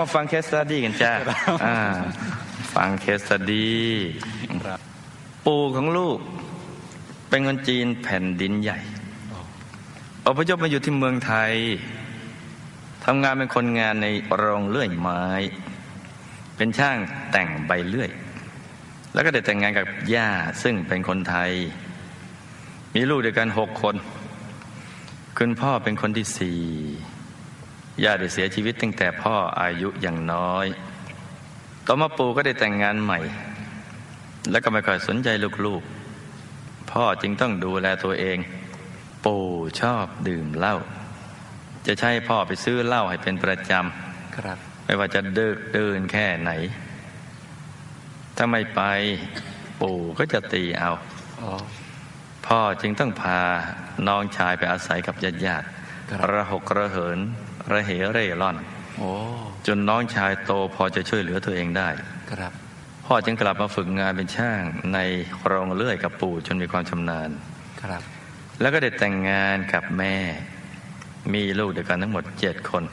มาฟัง case study กันจ้าฟัง case study ปู่ของลูก เป็นคนจีนแผ่นดินใหญ่อพยพมาอยู่ที่เมืองไทยทำงานเป็นคนงานในโรงเลื่อยไม้ เป็นช่างแต่งใบเลื่อย แล้วก็ได้แต่งงานกับย่าซึ่งเป็นคนไทย มีลูกด้วยกันหกคน คุณพ่อเป็นคนที่สี่ ย่าได้เสียชีวิตตั้งแต่พ่ออายุอย่างน้อย ต่อมาปู่ก็ได้แต่งงานใหม่ แล้วก็ไม่ค่อยสนใจลูกๆ พ่อจึงต้องดูแลตัวเอง ปู่ชอบดื่มเหล้า จะใช้พ่อไปซื้อเหล้าให้เป็นประจำครับ ไม่ว่าจะเดิกเดินแค่ไหน ถ้าไม่ไปปู่ก็จะตีเอาพ่อจึงต้องพาน้องชายไปอาศัยกับญาติญาติระหกระเหิน ระเหเร่ร่อนจนน้องชายโตพอจะช่วยเหลือตัวเองได้ครับพ่อจึงกลับมาฝึกงานเป็นช่างในโรงเลื่อยกับปู่จนมีความชำนาญครับ แล้วก็ได้แต่งงานกับแม่ มีลูกด้วยกันทั้งหมดเจ็ดคน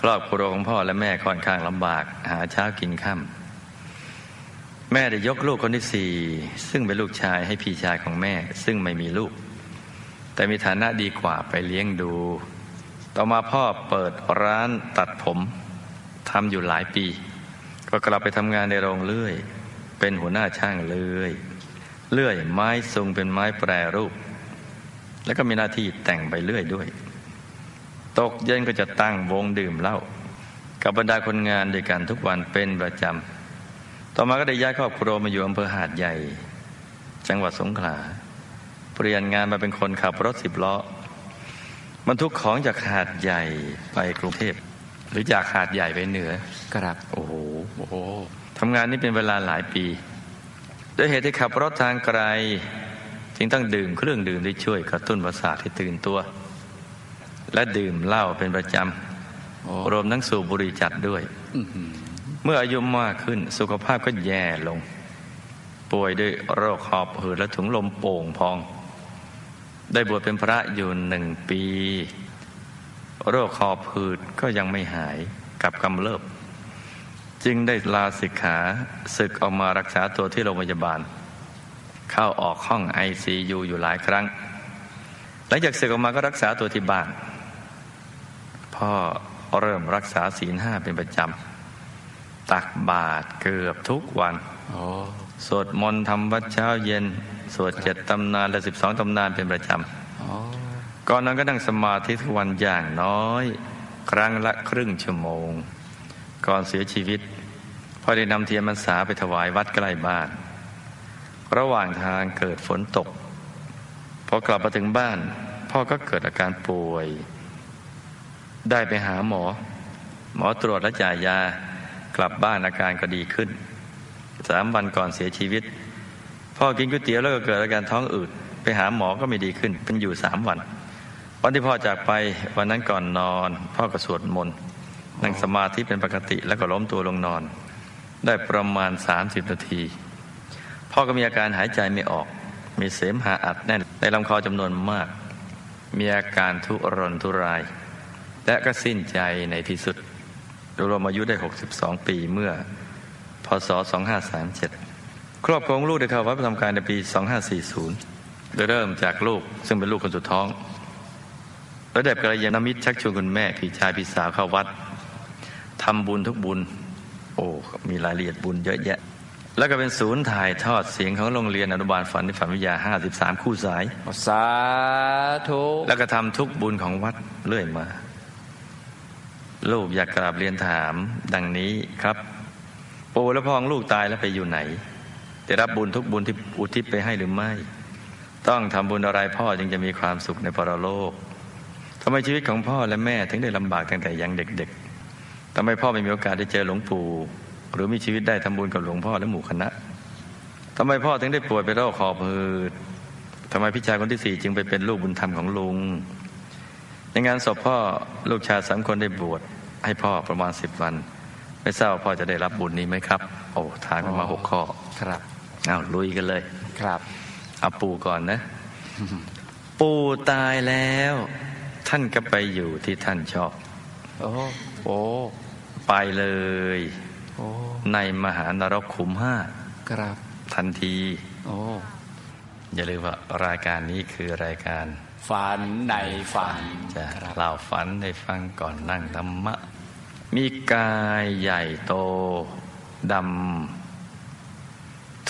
ครอบครัวของพ่อและแม่ค่อนข้างลำบาก หาเช้ากินค่ำแม่ได้ยกลูกคนที่สี่ซึ่งเป็นลูกชายให้พี่ชายของแม่ ซึ่งไม่มีลูก แต่มีฐานะดีกว่าไปเลี้ยงดู ต่อมาพ่อเปิดร้านตัดผมทำอยู่หลายปี ก็กลับไปทำงานในโรงเลื่อย เป็นหัวหน้าช่างเลื่อย เลื่อยไม้ทรงเป็นไม้แปรรูป แล้วก็มีหน้าที่แต่งไปเลื่อยด้วย ตกเย็นก็จะตั้งวงดื่มเหล้ากับบรรดาคนงานด้วยกันทุกวันเป็นประจำ ต่อมาก็ได้ย้ายครอบครัวมาอยู่อำเภอหาดใหญ่ จังหวัดสงขลา เปลี่ยนงานมาเป็นคนขับรถสิบล้อ บรรทุกของจากหาดใหญ่ไปกรุงเทพหรือจากหาดใหญ่ไปเหนือครับโอ้โหโอ้โหทำงานนี้เป็นเวลาหลายปี ด้วยเหตุที่ขับรถทางไกล จึงต้องดื่มเครื่องดื่มที่ช่วยกระตุ้นประสาทให้ตื่นตัว และดื่มเหล้าเป็นประจำรวมทั้งสูบบุหรี่จัดด้วยเมื่ออายุมากขึ้นสุขภาพก็แย่ลง ป่วยด้วยโรคหอบหืดและถุงลมโป่งพอง ได้บวชเป็นพระอยู่หนึ่งปี โรคคอผืดก็ยังไม่หายกับกำเริบจึงได้ลาสิกขาศึกออกมารักษาตัวที่โรงพยาบาล เข้าออกห้องไอซียูอยู่หลายครั้ง หลังจากศึกออกมาก็รักษาตัวที่บ้าน พ่อเริ่มรักษาศีลห้าเป็นประจำ ตักบาตรเกือบทุกวันสวดมนต์ทำวัดเช้าเย็น สวดเจ็ดตำนานและสิบสองตำนานเป็นประจำก่อนนั้นก็นั่งสมาธิทุกวันอย่างน้อย ครั้งละครึ่งชั่วโมง ก่อนเสียชีวิตพอได้นำเทียนมรรษาไปถวายวัดใกล้บ้าน ระหว่างทางเกิดฝนตกพอกลับมาถึงบ้าน พ่อก็เกิดอาการป่วย ได้ไปหาหมอ หมอตรวจและจ่ายยากลับบ้านอาการก็ดีขึ้นสามวันก่อนเสียชีวิต พ่อกินก๋วยเตี๋ยวแล้วก็เกิดอาการท้องอืดไปหาหมอก็ไม่ดีขึ้น เป็นอยู่สามวัน วันที่พ่อจากไปวันนั้นก่อนนอน พ่อก็สวดมนต์นั่งสมาธิเป็นปกติแล้วก็ล้มตัวลงนอน ได้ประมาณสามสิบนาที พ่อก็มีอาการหายใจไม่ออก มีเสมหะอัดแน่นในลำคอจำนวนมาก มีอาการทุรนทุราย และก็สิ้นใจในที่สุดรวมอายุได้ 62 ปีเมื่อพศ2537 ครอบครองลูกได้เข้าวัดประจำการในปี 2540 โดยเริ่มจากลูกซึ่งเป็นลูกคนสุดท้อง แล้วเด็กกระยาณมิตรชักชวนคุณแม่พี่ชายพี่สาวเข้าวัดทำบุญทุกบุญ โอ้ มีรายละเอียดบุญเยอะแยะ แล้วก็เป็นศูนย์ถ่ายทอดเสียงของโรงเรียนอนุบาลฝันในฝันวิทยา 53 คู่สาย สาธุแล้วก็ทำทุกบุญของวัดเรื่อยมา ลูกอยากกราบเรียนถามดังนี้ครับปู่และพ่อลูกตายแล้วไปอยู่ไหน ได้รับบุญทุกบุญที่อุทิศไปให้หรือไม่ ต้องทำบุญอะไรพ่อจึงจะมีความสุขในปรโลกทำไมชีวิตของพ่อและแม่ถึงได้ลำบากตั้งแต่ยังเด็กๆทำไมพ่อไม่มีโอกาสได้เจอหลวงปู่ หรือมีชีวิตได้ทำบุญกับหลวงพ่อและหมู่คณะทำไมพ่อถึงได้ป่วยเป็นโรคคอพืดทำไมพี่ชายคนที่สี่จึงไปเป็นลูกบุญธรรมของลุง ในงานศพพ่อลูกชายสามคนได้บวชให้พ่อประมาณสิบวัน ไม่ทราบพ่อจะได้รับบุญนี้ไหมครับ โอ้ทายมาหกข้อครับ เอาลุยกันเลย ครับเอาปู่ก่อนนะ ปู่ตายแล้ว ท่านก็ไปอยู่ที่ท่านชอบ โอ้โอ้ไปเลยโอ้ในมหานรกขุมห้าครับ ทันที โอ้อย่าลืมว่ารายการนี้คือรายการ ฝันในฝันจะครับเล่าฝันให้ฟังก่อนนั่งธรรมะ มีกายใหญ่โตดำ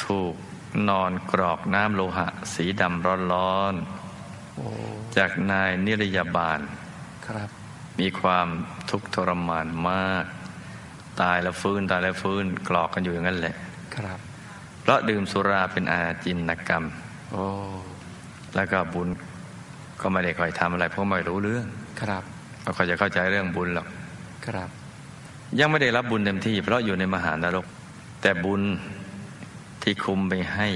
ถูกนอนกรอกน้ำโลหะ สีดำร้อนโอ้ๆจากนายนิรยาบาลครับมีความทุกข์ทรมานมาก ตายแล้วฟื้นตายแล้วฟื้นกรอกกันอยู่อย่างนั้นแหละ ครับ เพราะดื่มสุราเป็นอาจินกรรม โอ้แล้วก็บุญก็ไม่ได้ค่อยทำอะไร เพราะไม่รู้เรื่อง ครับไม่ค่อยจะเข้าใจเรื่องบุญหรอก ครับ ยังไม่ได้รับบุญเต็มที่ เพราะอยู่ในมหานรก แต่บุญ ที่คุมไปให้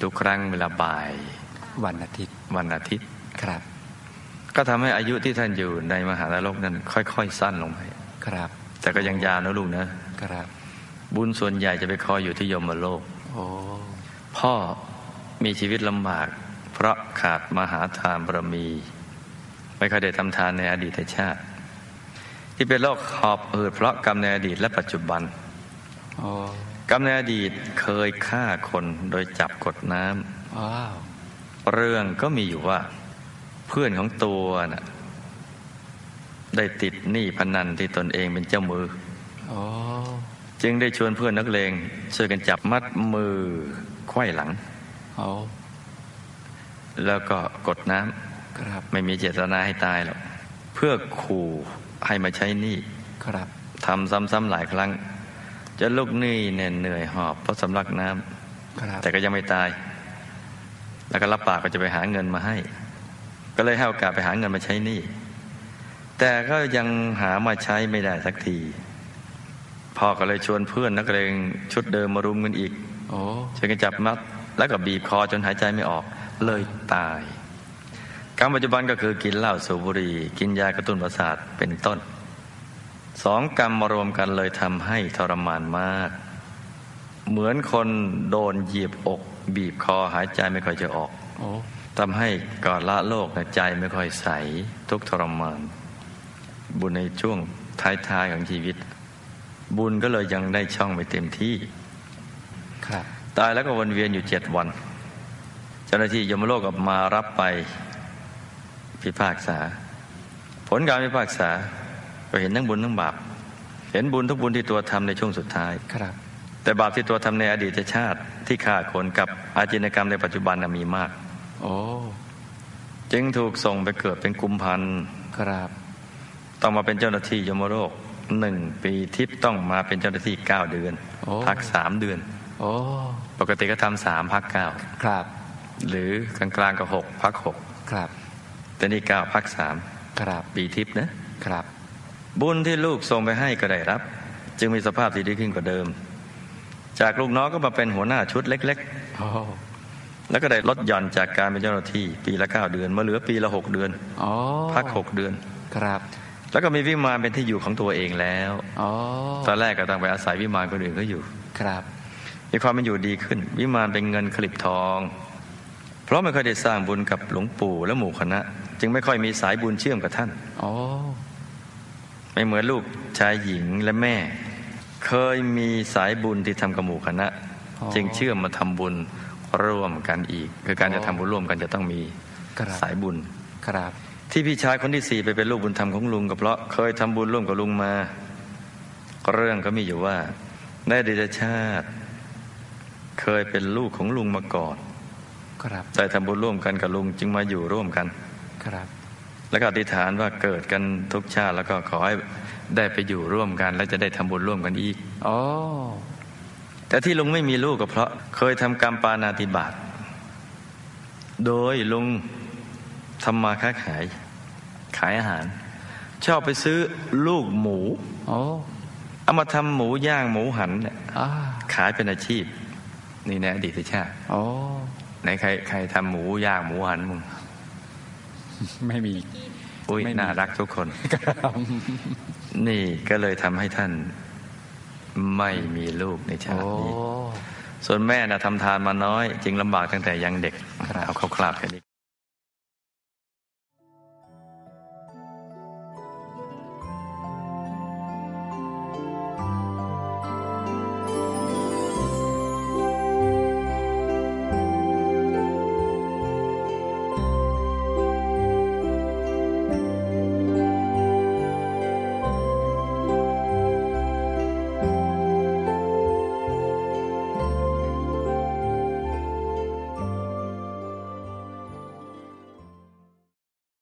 ทุกครั้งเวลาบ่าย วันอาทิตย์ วันอาทิตย์ครับ ก็ทำให้อายุที่ท่านอยู่ในมหานรกนั้น ค่อย ๆ สั้นลงไปครับ แต่ก็ยังยาวนะลูกนะครับ บุญส่วนใหญ่จะไปคอยอยู่ที่ยมโลกโอ้พ่อมีชีวิตลำบาก เพราะขาดมหาทานบารมี ไม่เคยได้ทำทานในอดีตชาติ ที่เป็นโรคหอบหืดเพราะกรรมในอดีตและปัจจุบันโอ้ กรรมในอดีตเคยฆ่าคนโดยจับกดน้ว้าวำเรื่องก็มีอยู่ว่า เพื่อนของตัวน่ะได้ติดหนี้พนันที่ตนเองเป็นเจ้ามือโอ้จึงได้ชวนเพื่อนนักเลงช่วยกันจับมัดมือไขว้หลังโอ้แล้วก็กดน้ำครับไม่มีเจตนาให้ตายหรอก เพื่อขู่ให้มาใช้หนี้ครับทำซ้ำๆหลายครั้ง จนลูกหนี้เนี่ยเหนื่อยหอบเพราะสำลักน้ำครับแต่ก็ยังไม่ตาย แล้วก็รับปากก็จะไปหาเงินมาให้ ก็เลยให้โอกาสไปหาเงินมาใช้หนี้แต่ก็ยังหามาใช้ไม่ได้สักทีพ่อก็เลยชวนเพื่อนนักเลงชุดเดิมมารุมกันอีกโอ้ช่วยกันจับมัด แล้วก็บีบคอจนหายใจไม่ออก เลยตายกรรมปัจจุบันก็คือกินเหล้าสูบบุหรี่กินยากระตุ้นประสาทเป็นต้น สองกรรมมารวมกันเลยทำให้ทรมานมาก เหมือนคนโดนเหยียบอก บีบคอหายใจไม่ค่อยจะออกโอ้ทำให้ก่อนละโลกนะใจไม่ค่อยใส ทุกข์ทรมาน บุญในช่วงท้ายๆของชีวิต บุญก็เลยยังได้ช่องไม่เต็มที่ครับตายแล้วก็วนเวียนอยู่เจ็ดวัน เจ้าหน้าที่ยมโลกก็มารับไปพิพากษา ผลการพิพากษา ก็เห็นทั้งบุญทั้งบาป เห็นบุญทุกบุญที่ตัวทำในช่วงสุดท้ายครับ แต่บาปที่ตัวทำในอดีตชาติที่ฆ่าคนกับอาจินกรรมในปัจจุบันน่ะมีมาก โอ้จึงถูกส่งไปเกิดเป็นกุมพันธ์ครับ ต้องมาเป็นเจ้าหน้าที่ยมโลกหนึ่งปีทิพย์ต้องมาเป็นเจ้าหน้าที่เก้าเดือนโอ้พักสามเดือน โอ้ปกติก็ทำสามพักเก้าครับ หรือกลางๆก็หกพักหกครับแต่นี่เก้าพักสามครับ ปีทิพย์นะครับ บุญที่ลูกส่งไปให้ก็ได้รับ จึงมีสภาพที่ดีขึ้นกว่าเดิม จากลูกน้องก็มาเป็นหัวหน้าชุดเล็กโอ้ๆแล้วก็ได้ลดหย่อนจากการเป็นเจ้าหน้าที่ ปีละเก้าเดือนมาเหลือปีละหกเดือนโอ้พักหกเดือนครับ แล้วก็มีวิมานเป็นที่อยู่ของตัวเองแล้วโอ้ตอนแรกก็ต้องไปอาศัยวิมานคนอื่นเขาอยู่ครับ มีความเป็นอยู่ดีขึ้น วิมานเป็นเงินคลิปทอง เพราะไม่ค่อยได้สร้างบุญกับหลวงปู่และหมู่คณะ จึงไม่ค่อยมีสายบุญเชื่อมกับท่านโอ้ ไม่เหมือนลูกชายหญิงและแม่ เคยมีสายบุญที่ทำกับหมู่คณะ จึงเชื่อมมาทำบุญร่วมกันอีก คือการจะทำบุญร่วมกันจะต้องมีครับสายบุญครับ ที่พี่ชายคนที่สี่ไปเป็นลูกบุญธรรมของลุงก็เพราะเคยทำบุญร่วมกับลุงมาเรื่องก็มีอยู่ว่าในอดีตชาติ เคยเป็นลูกของลุงมาก่อนครับได้ทำบุญร่วมกันกับลุงจึงมาอยู่ร่วมกัน ครับ แล้วก็อธิษฐานว่าเกิดกันทุกชาติ แล้วก็ขอให้ได้ไปอยู่ร่วมกัน และจะได้ทำบุญร่วมกันอีกโอ้แต่ที่ลุงไม่มีลูกก็เพราะ เคยทำกรรมปานาติบาตโดยลุงทำมาค้าขาย ขายอาหาร ชอบไปซื้อลูกหมูโอ้เอามาทำหมูย่างหมูหันเนี่ยอ่าขายเป็นอาชีพ นี่ในอดีตชาติโอ้ไหนใครใครทำหมูย่างหมูหันมึง ไม่มี อุ้ยไม่มีน่ารักทุกคนครับนี่ก็เลยทำให้ท่านไม่มีลูกในชาโอ้ตินี้ส่วนแม่นะทำทานมาน้อย จึงลำบากตั้งแต่ยังเด็กครับเอาคร่าวๆแค่นี้